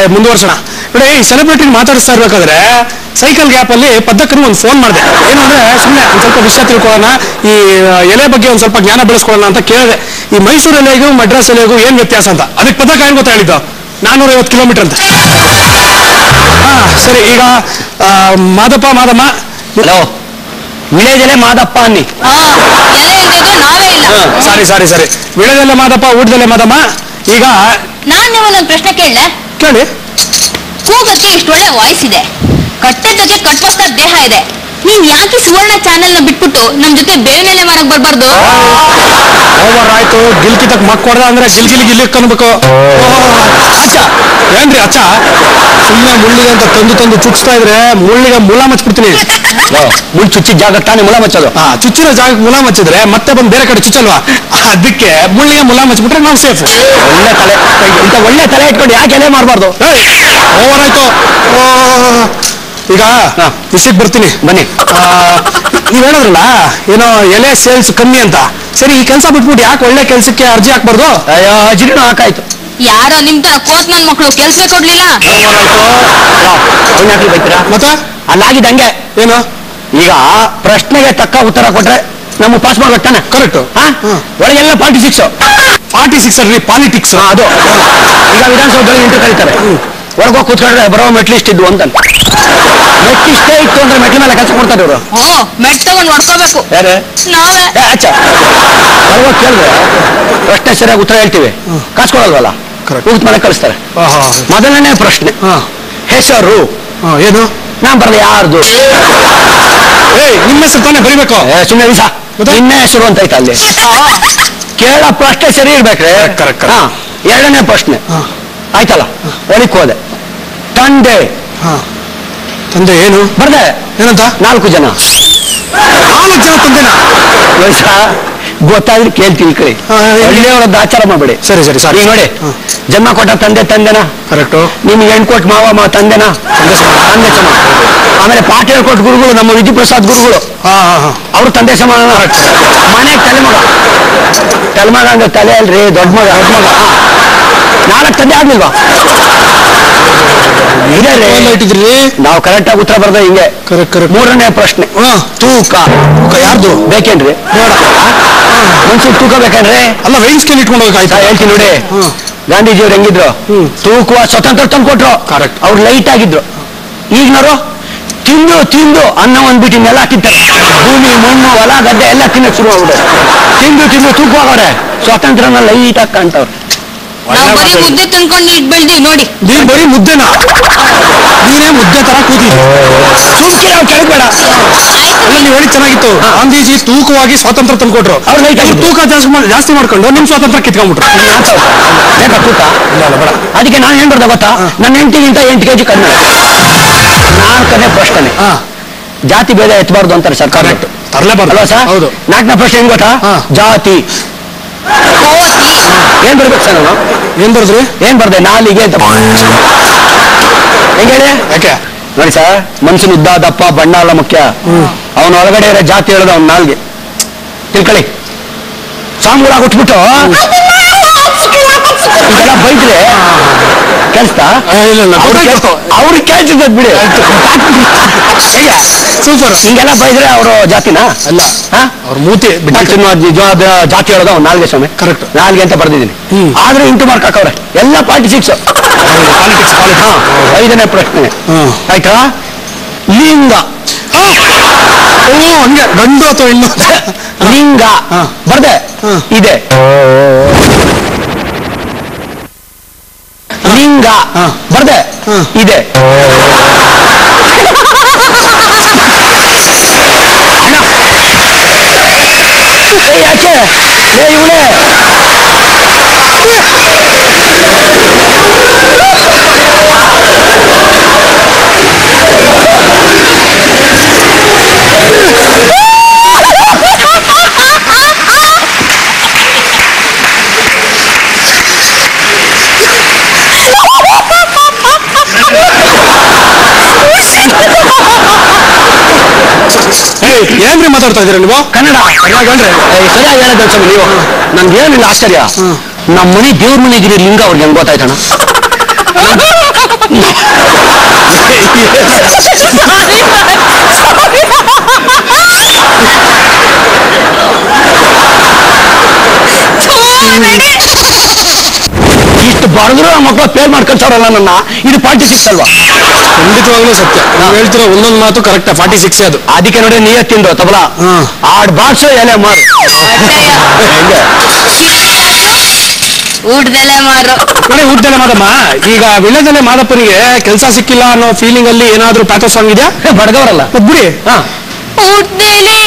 ಮುಂದುವರ್ಸೋಣ. ನೋಡಿ ಈ ಸೆಲೆಬ್ರಿಟಿ ಮಾತಾಡಿಸ್ತಾ ಇರ್ಬೇಕಾದ್ರೆ ಸೈಕಲ್ ಗ್ಯಾಪ್ ಅಲ್ಲಿ ಪದ್ದಕ್ಕನು ಒಂದು ಫೋನ್ ಮಾಡಿದೆ. ಏನು ಅಂದ್ರೆ ಸುಮ್ಮನೆ ಒಂದ್ ಸ್ವಲ್ಪ ವಿಷಯ ತಿಳ್ಕೊಳ್ಳೋಣ ಈ ಎಲೆ ಬಗ್ಗೆ ಒಂದ್ ಸ್ವಲ್ಪ ಜ್ಞಾನ ಬೆಳೆಸ್ಕೊಳ್ಳೋಣ ಅಂತ ಕೇಳಿದೆ. ಈ ಮೈಸೂರು ಎಲೆಗೂ ಮಡ್ರಾಸ್ ಎಲೆಗೂ ಏನ್ ವ್ಯತ್ಯಾಸ ಅಂತ? ಅದಕ್ಕೆ ಪದಕ ಏನ್ ಗೊತ್ತಾ ಹೇಳಿದ್ದು? ನಾನೂರ ಐವತ್ತು ಕಿಲೋಮೀಟರ್ ಅಂತ. ಹಾ ಸರಿ ಈಗ ಆ, ಮಾದಪ್ಪ ಮಾದಮ್ಮ. ಹಲೋ ವಿಳೇದೆಲೆ ಮಾದಪ್ಪ ಅನ್ನಿ. ಹಾ ಎಲೆ ಇಲ್ದಿದ್ರೆ ನಾವೇ ಇಲ್ಲ. ಸಾರಿ ಸಾರಿ ಸಾರಿ. ವಿಳೆದೆಲೆ ಮಾದಪ್ಪ ಊಟದಲ್ಲೇ ಮಾದಮ್ಮ. ಈಗ ನಾನು ನಿಮ್ಮನ್ನೊಂದು ಪ್ರಶ್ನೆ ಕೇಳಲೆ ಕೇಳಿ. ಕೂಗಕ್ಕೆ ಇಷ್ಟು ಒಳ್ಳೆ ವಾಯ್ಸ್ ಇದೆ. ಕಟ್ಟೆದ್ದಕ್ಕೆ ಕಟ್ಟುವಂತ ದೇಹ ಇದೆ. ನೀನ್ ಯಾಕೆ ಸುವರ್ಣ ಚಾನೆಲ್ನ ಬಿಟ್ಬಿಟ್ಟು ನಮ್ ಜೊತೆ ಬೇರೆ ನೆಲೆ ಮಾಡಕ್ ಬರ್ಬಾರ್ದು? ಓವರ್ ಆಯ್ತು. ಗಿಲ್ಕಿತಕ್ ಮಕ್ ಹೊಡೆದ ಅಂದ್ರೆ ಗಿಲ್ ಗಿಲ್ ಗಿಲ್ ಅನ್ಬೇಕು. ಅಚ್ಚ. ಏನ್ರಿ ಅಚ್ಚ? ಸುಮ್ಮನೆ ಮುಳ್ಳಿಗೆ ಅಂತ ತಂದು ತಂದು ಚುಚ್ತಾ ಇದ್ರೆ ಮುಳ್ಳಿಗೆ ಮುಲ ಮಚ್ಬಿಡ್ತೀನಿ ಮುಳ್ ಚುಚ್ಚಿ ಜಾಗ ತಾನೇ ಮುಳ ಮಚ್ಚೋದು. ಆ ಚುಚ್ಚಿನ ಜಾಗಕ್ಕೆ ಮುಲ ಮಚ್ಚಿದ್ರೆ ಮತ್ತೆ ಬಂದು ಬೇರೆ ಕಡೆ ಚುಚ್ಚಲ್ವಾ? ಅದಕ್ಕೆ ಮುಳ್ಳಿಗೆ ಮುಲ ಮಚ್ಬಿಟ್ರೆ ನಾವು ಸೇಫ್ ಒಳ್ಳೆ ತಲೆ. ಇಂಥ ಒಳ್ಳೆ ತಲೆ ಇಟ್ಕೊಂಡು ಯಾಕೆ ಎಲೆ ಮಾಡಬಾರ್ದು ಓವರ್ ಆಯ್ತು. ಈಗ ಹಾ. ವಿಷಯಕ್ಕೆ ಬರ್ತೀನಿ. ಬನ್ನಿ. ಆ, ನೀವ್ ಹೇಳಿದ್ರಲ್ಲ ಏನೋ ಎಲೆ ಸೇಲ್ಸ್ ಕಮ್ಮಿ ಅಂತ. ಸರಿ ಈ ಕೆಲಸ ಬಿಟ್ಬಿಟ್ಟು ಯಾಕೆ ಒಳ್ಳೆ ಕೆಲಸಕ್ಕೆ ಅರ್ಜಿ ಹಾಕ್ಬಾರ್ದು? ಅಯ್ಯೋ ಹಾಕಾಯ್ತು. ಯಾರೋ ನಿಮ್ ತರ ಕೋತ್ ನನ್ ಮಕ್ಳು ಕೆಲ್ಸ ಕೊಡ್ಲಿಲ್ಲ? ಬೈತೀರಾ? ಮತ್ತೆ? ಅಲ್ಲಾಗಿದ್ದ ಹಂಗೆ ಏನು? ಈಗ ಪ್ರಶ್ನೆಗೆ ತಕ್ಕ ಉತ್ತರ ಕೊಟ್ರೆ ನಮ್ಮ ಪಾಸ್ ಮಾಡ್ಬೇಕಾನೆ ಕರೆಕ್ಟ್. ಒಳಗೆಲ್ಲ ಪಾಲಿಟಿಕ್ಸ್ ಫಾರ್ಟಿ ಸಿಕ್ಸ್ ಅಲ್ರಿ ಪಾಲಿಟಿಕ್ಸ್. ಅದು. ಈಗ ವಿಧಾನಸೌಧದಲ್ಲಿ ಎಂಟು ಕರೀತಾರೆ. ಒಳಗೋಗಿ ಕೂತ್ಕೊಂಡ್ರೆ ಬರೋ ಮೆಟ್ಲಿಸ್ಟ್ ಇದ್ವು ಅಂತ. ಮೆಟ್ಲಿಸ್ಟೇ ಇತ್ತು ಅಂದ್ರೆ ಮೆಟ್ಲ ಮೇಲೆ ಕೆಲಸ ಕೊಡ್ತಾರೆ ಇವರು ಓ ಮೆಟ್ ತಗೊಂಡ್ ಹೊಡ್ಕೋಬೇಕು. ಯಾರು? ನಾವೇ. ಅಚ್ಚ ಕೇಳಿದ್ರೆ ಪ್ರಶ್ನೆ ಸರಿಯಾಗಿ ಉತ್ತರ ಹೇಳ್ತೀವಿ. ಕಾಸು ಕೊಡಲ್ವಲ್ಲ. ಕೂತ್ ಮನೆ ಕಳಿಸ್ತಾರೆ. ಮೊದಲನೇ ಪ್ರಶ್ನೆ. ಹಾ. ಹೆಸರು ಏನು? ನಾನ್ ಬರಲ್ಲ ಯಾರ್ದು? ಏಯ್ ನಿಮ್ಮ ಹೆಸರು ತಾನೇ ಬರಿಬೇಕು? ಸುಮ್ಮನೆ ಮತ್ತೆ? ನಿನ್ನ ಹೆಸರು ಅಂತ ಐತೆ ಅಲ್ಲಿ ಕೇಳೋ ಪ್ರಶ್ನೆ ಸರಿ ಇರ್ಬೇಕ್ರೆ. ಎರಡನೇ ಪ್ರಶ್ನೆ. ಹಾ. ಆಯ್ತಲ್ಲ? ಒಳಕ್ ಹೋದೆ. ತಂದೆ. ಹಾ. ತಂದೆ ಏನು? ಬರ್ದೆ. ಏನಂತ? ನಾಲ್ಕು ಜನ. ನಾಲ್ಕು ಜನ ತಂದೆನ? ವಯಸ್ಸ ಗೊತ್ತಾದ್ರೆ ಕೇಳ್ತೀನಿ ಕಳಿ. ಒಳ್ಳೆಯವರದ್ದು ಆಚಾರ ಮಾಡಬೇಡಿ. ಸರಿ ಸರಿ ಸರಿ. ನೋಡಿ. ಜನ್ಮ ಕೊಟ್ಟ ತಂದೆ ತಂದೆನ? ಕರೆಕ್ಟು. ನಿಮ್ಗೆ ಹೆಣ್ಣು ಕೊಟ್ಟು ಮಾವ ಮಾ ತಂದೆನ? ತಂದೆ ಸಮ. ಆಮೇಲೆ ಪಾಠ ಹೇಳ್ಕೊಟ್ಟು ಗುರುಗಳು ನಮ್ಮ ವಿಧಿಪ್ರಸಾದ್ ಗುರುಗಳು. ಹಾ ಹಾ ಹಾ. ಅವ್ರು ತಂದೆ ಸಮಾನ ಮನೆಗೆ ತಲೆಮಗ. ತಲೆಮಗ ಅಂದ್ರೆ ತಲೆ ಅಲ್ರಿ ದೊಡ್ಡ ಮಗ. ದೊಡ್ಡ ಮಗ. ತಂದೆ ಆಗ್ಲಿಲ್ವಾ. ಇಟ್ಟಿದ್ರಿ ನಾವು ಕರೆಕ್ಟ್ ಆಗಿ ಉತ್ತರ ಬರ್ದ ಹಿಂಗೆ. ಕರೆಕ್ಟ್ ಕರೆಕ್ಟ್ ಮೂರನೇ ಪ್ರಶ್ನೆ. ತೂಕ. ತೂಕ ಯಾರ್ದು? ಬೇಕೇನ್ರಿ? ಮನ್ಸಿಗೆ ತೂಕ ಬೇಕೇನ್ರಿ? ಅಲ್ಲ ವೈನ್ ಸ್ಕೇಲ್ ಇಟ್ಕೊಂಡು ಹೋಗಾಯ್ತಾ ಹೇಳ್ತೀನಿ ನೋಡಿ. ಗಾಂಧೀಜಿ ಗಾಂಧೀಜಿಯವ್ರು ಹೆಂಗಿದ್ರು. ತೂಕುವ ಸ್ವತಂತ್ರ ತಂದ್ಕೊಟ್ರು. ಕರೆಕ್ಟ್ ಅವ್ರು ಲೈಟ್ ಆಗಿದ್ರು. ಈಗಿನವರು ತಿಂದು ತಿಂದು ಅನ್ನ ಒಂದ್ಬಿಟ್ಟು ಇನ್ನೆಲ್ಲ ತಿಂತಾರೆ ಭೂಮಿ ಮಣ್ಣು ಹೊಲ ಗದ್ದೆ ಎಲ್ಲ ತಿನ್ನಕ್ ಶುರು ಆಗ್ಬಿಟ್ಟು ತಿಂದು ತಿಂದು ತೂಕವಾಗವ್ರೆ ಸ್ವಾತಂತ್ರ್ಯನ ಲೈಟ್ ಆಗಿ ಕಾಣ್ತಾವ್ರೆ. ನಾವ್ ಬರೀ ಮುದ್ದೆ ತಿನ್ಕೊಂಡು ಇಟ್ ಬೆಳ್ದೀವಿ ನೋಡಿ. ನೀನ್ ಬರೀ ಮುದ್ದೆನಾ. ನೀನೇ ಮುದ್ದೆ ತರ ಕೂತಿದ್ದೆ ಸುಮ್ಕೆ ನಾವು ಕೆಳಬೇಡ ಅಲ್ಲ ನೀವು ಹೇಳಿ ಚೆನ್ನಾಗಿತ್ತು. ಗಾಂಧೀಜಿ ತೂಕವಾಗಿ ಸ್ವಾತಂತ್ರ್ಯ ತಂದ್ಕೊಟ್ರು. ಅವ್ರು ತೂಕ ಜಾಸ್ತಿ ಮಾಡ್- ಜಾಸ್ತಿ ಮಾಡ್ಕೊಂಡು ನಿಮ್ ಸ್ವಾತಂತ್ರ್ಯ ಕಿತ್ಕೊಂಡ್ಬಿಟ್ರು? ಬೇಕಾ ತೂಕ. ಬೇಡ. ಅದಕ್ಕೆ ನಾನು ಏನ್ ಬರ್ದೆ ಗೊತ್ತಾ? ನನ್ನ ಹೆಂಡತಿಗಿಂತ ಎಂಟು ಕೆಜಿ ಕಡಿಮೆ. ನಾಲ್ಕನೇ ಪ್ರಶ್ನೆ. ಹಾ. ಜಾತಿ ಭೇದ ಎತ್ತಬಾರ್ದು ಅಂತಾರೆ ಸರ್ ಕರೆಕ್ಟ್ ತರಲೇಬಾರ್ದು. ಹೌದು. ನಾಲ್ಕನೇ ಪ್ರಶ್ನೆ ಏನ್ ಗೊತ್ತಾ. ಜಾತಿ. ಕೋತಿ ಏನ್ ಬರ್ಬೇಕು ಸರ್ ನಾನು ಏನ್ ಬರ್ದ್ರಿ? ಏನ್ ಬರ್ದೆ? ನಾಲಿಗೆ ಅಂತ. ಹೆಂಗ್ ಹೇಳಿ? ಯಾಕೆ? ನೋಡಿ ಸರ್ ಮನುಷ್ಯನ ಉದ್ದ ದಪ್ಪ ಬಣ್ಣ ಎಲ್ಲ ಮುಖ್ಯ ಅವನ ಒಳಗಡೆ ಇರೋ ಜಾತಿ ಹೇಳೋದು ಅವ್ನ ನಾಲ್ಗೆ. ತಿಳ್ಕೊಳ್ಳಿ. ಸಾಂಗ್ ಹುಟ್ಬಿಟ್ಟು ಗೊತ್ತಾಯ್ತು. ಅವ್ರಿಗೆ ಕೇಳ್ತಿದ್ದದ್ ಬಿಡಿ. ಹೇಗೆ ಸೂಪರ್. ಹಿಂಗೆಲ್ಲ ಬೈದ್ರೆ ಅವರು ಜಾತಿನಾ? ಅಲ್ಲ ಅವ್ರ ಮೂತಿ ಜಾತಿ ಹೇಳೋದು ಅವ್ನು ನಾಲ್ಗೆ ಸ್ವಾಮಿ. ಕರೆಕ್ಟ್ ನಾಲ್ಗೆ ಅಂತ ಬರ್ದಿದ್ದೀನಿ. ಆದ್ರೆ ಇಂಟು ಮಾರ್ಕ್ ಹಾಕವ್ರೆ. ಎಲ್ಲ ಪಾಲಿಟಿಕ್ಸ್ ಹಾ ಐದನೇ ಪ್ರಶ್ನೆ. ಹ್ಮ್. ಆಯ್ತಾ? ಲಿಂಗ. ಹಂಗೆ. ಗಂಡು ಅಥವಾ ಹೆಣ್ಣು? ಲಿಂಗ. ಬರ್ದೆ. ಇದೆ. ಲಿಂಗ ಹಾ. ಬರ್ದೆ ಹಾ. ಇದೆ ಏ, ಯಾಕೆ ಏ ಇವಳೆ ಏನ್ರಿ ಮಾತಾಡ್ತಾ ಇದೀರ ನೀವು ಕನ್ನಡ ಸರಿಯಾಗಿ ಹೇಳೋದು ನೀವು ನನ್ಗೆ ಏನಿಲ್ಲ ಆಶ್ಚರ್ಯ ನಮ್ಮ ಮನೆ ದೇವ್ರ ಮನೆಗಿರಿ ಲಿಂಗ ಅವ್ರಿಗೆ ಹೆಂಗ್ ಗೊತ್ತಾಯ್ತಣ್ಣ ಬರೆದ್ರು ನಮ್ಮ ಮಕ್ಕಳು ಫೇಲ್ ಮಾಡ್ಕೊಳ್ತಾರಲ್ಲ ನನ್ನ. ಇದು ಫಾರ್ಟಿ ಸಿಕ್ಸ್ ಅಲ್ವಾ? ಖಂಡಿತವಾಗ್ಲೂ ಸತ್ಯ. ನಾವು ಹೇಳ್ತಿರೋ ಒಂದೊಂದು ಮಾತು ಕರೆಕ್ಟ್ ಫಾರ್ಟಿ ಸಿಕ್ಸ್ ಅದು. ಅದಕ್ಕೆ ನೋಡಿ ನೀಯ ತಿಂದು ತಬಲ? ಆಡ್ ಬಾಡ್ಸೋ ಎಲೆ ಮಾರು. ಊಟದಲ್ಲೇ ಮಾರು. ನೋಡಿ ಊಟದಲ್ಲೇ ಮಾದಮ್ಮ? ಈಗ ವಿಳ್ಯದಲ್ಲೇ ಮಾದಪ್ಪನಿಗೆ ಕೆಲಸ ಸಿಕ್ಕಿಲ್ಲ ಅನ್ನೋ ಫೀಲಿಂಗ್ ಅಲ್ಲಿ ಏನಾದ್ರೂ ಪ್ಯಾಥೋ ಸಾಂಗ್ ಇದೆಯಾ? ಬಡ್ಗವರಲ್ಲ ಮತ್ತ್ ಬಿಡಿ ಹಾ. ಊಟದಲ್ಲಿ